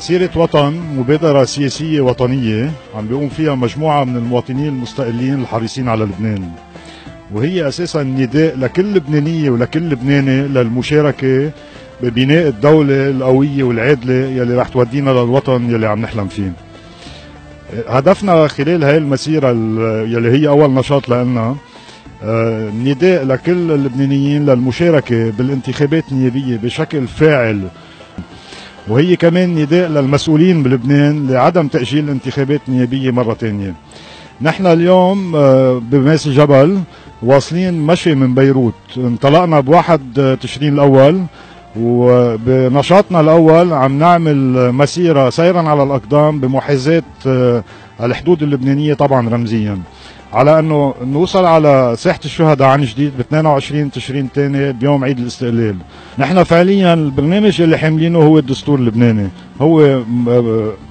مسيرة وطن مبادرة سياسية وطنية عم بيقوم فيها مجموعة من المواطنين المستقلين الحريصين على لبنان. وهي أساسا نداء لكل لبنانية ولكل لبناني للمشاركة ببناء الدولة القوية والعادلة يلي رح تودينا للوطن يلي عم نحلم فيه. هدفنا خلال هاي المسيرة يلي هي أول نشاط لنا آه، نداء لكل اللبنانيين للمشاركة بالانتخابات النيابية بشكل فاعل. وهي كمان نداء للمسؤولين بلبنان لعدم تأجيل الانتخابات النيابية مرة ثانية نحن اليوم آه، بماس جبل واصلين مشي من بيروت. انطلقنا بواحد تشرين الأول وبنشاطنا الأول عم نعمل مسيرة سيرا على الأقدام بمحاذاة آه، الحدود اللبنانية طبعا رمزيا. على أنه نوصل على ساحة الشهداء عن جديد ب 22 تشرين ثاني بيوم عيد الاستقلال. نحن فعليا البرنامج اللي حاملينه هو الدستور اللبناني. هو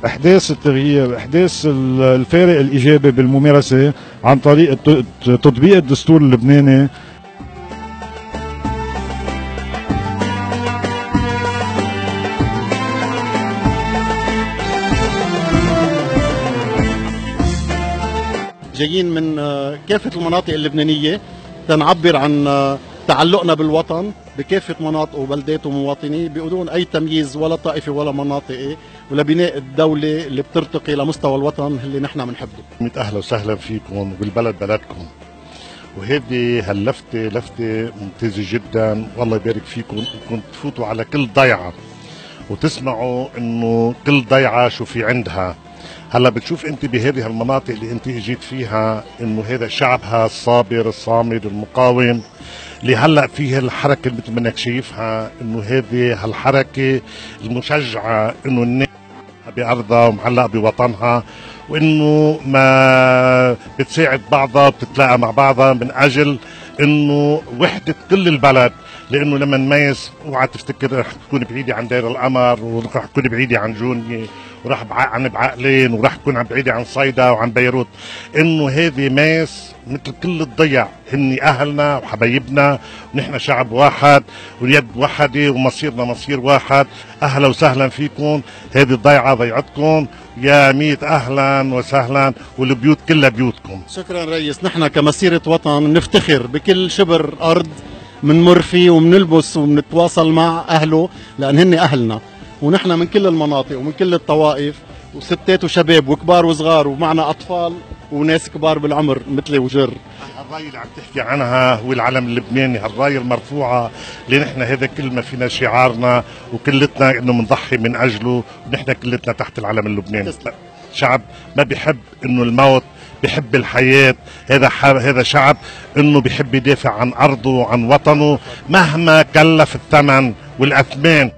أحداث التغيير أحداث الفارق الإيجابي بالممارسة عن طريق تطبيق الدستور اللبناني جايين من آه، كافة المناطق اللبنانية تنعبر عن آه، تعلقنا بالوطن بكافة مناطقه وبلداته ومواطنيه بدون أي تمييز ولا طائفي ولا مناطقي ولبناء الدولة اللي بترتقي لمستوى الوطن اللي نحن بنحبه. ميت أهلا وسهلا فيكم بالبلد بلدكم. وهذه هاللفتة لفتة ممتازة جدا. والله يبارك فيكم. انكم تفوتوا على كل ضيعة. وتسمعوا إنه كل ضيعة شو في عندها. هلا بتشوف انت بهذه المناطق اللي انت اجيت فيها انه هذا شعبها الصابر الصامد المقاوم اللي هلا فيه الحركه مثل ما انك شايفها انه هذه هالحركة المشجعة انه الناس بأرضها ومعلقة بوطنها وانه ما بتساعد بعضها بتتلاقى مع بعضها من أجل انه وحدة كل البلد لأنه لما نميز اوعى تفتكر رح تكون بعيدة عن دير القمر ورح تكون بعيدة عن جونيه وراح عن بعقلين وراح تكون بعيدة عن صيدا وعن بيروت. إنه هذه ماس مثل كل الضيع هن أهلنا وحبايبنا ونحن شعب واحد واليد وحدة ومصيرنا مصير واحد. أهلا وسهلا فيكم هذه الضيعة ضيعتكم. يا ميت أهلا وسهلا والبيوت كلها بيوتكم. شكرا ريس. نحن كمسيرة وطن نفتخر بكل شبر أرض منمر فيه ومنلبس ومنتواصل مع أهله لأن هن أهلنا. ونحن من كل المناطق ومن كل الطوائف وستات وشباب وكبار وصغار ومعنا أطفال وناس كبار بالعمر مثلي وجر. الراية اللي عم تحكي عنها هو العلم اللبناني هالراية المرفوعة اللي نحن هذا كل ما فينا شعارنا وكلتنا إنه بنضحي من أجله ونحن كلتنا تحت العلم اللبناني. شعب ما بيحب إنه الموت بحب الحياة. هذا هذا شعب إنه بحب يدافع عن أرضه وعن وطنه مهما كلف الثمن والأثمان.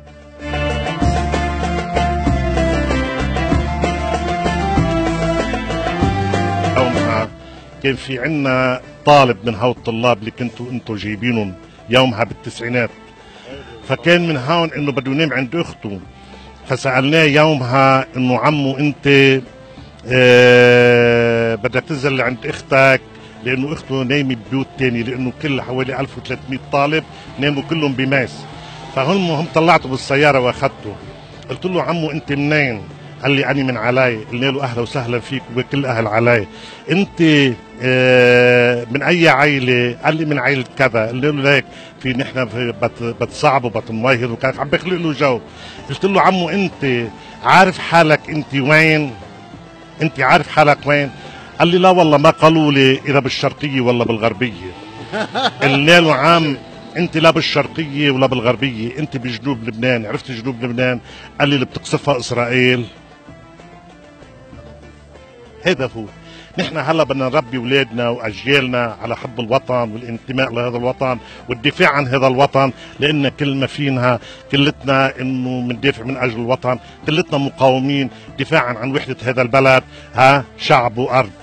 كان في عنا طالب من هؤلاء الطلاب اللي كنتوا أنتم جايبينهم يومها بالتسعينات. فكان من هون إنه بده ينام عند أخته. فسألناه يومها إنه عمو أنت آه بدك تنزل عند أختك لأنه أخته نايمة ببيوت تاني لأنه كل حوالي 1300 طالب ناموا كلهم بماس. فهم هم طلعته بالسيارة واخذته قلت له عمو أنت منين؟ قال لي أنا من علاي قلنا له أهلا وسهلا فيك وبكل أهل علاي انت آه، من اي عائله قال لي من عائله كذا. قلنا له ليك في نحن في بتصعب وبتموهر وكان عم بخلق له جو. قلت له عمو انت عارف حالك انت وين؟ انت عارف حالك وين؟ قال لي لا والله ما قالوا لي إذا بالشرقية ولا بالغربية. قلنا له عم انت لا بالشرقية ولا بالغربية انت بجنوب لبنان. عرفت جنوب لبنان؟ قال لي اللي بتقصفها إسرائيل. هذا هو نحن هلا بدنا نربي اولادنا وأجيالنا على حب الوطن والانتماء لهذا الوطن والدفاع عن هذا الوطن لأن كل ما فينا كلتنا إنه بندافع من أجل الوطن كلتنا مقاومين دفاعا عن وحدة هذا البلد ها شعب وأرض.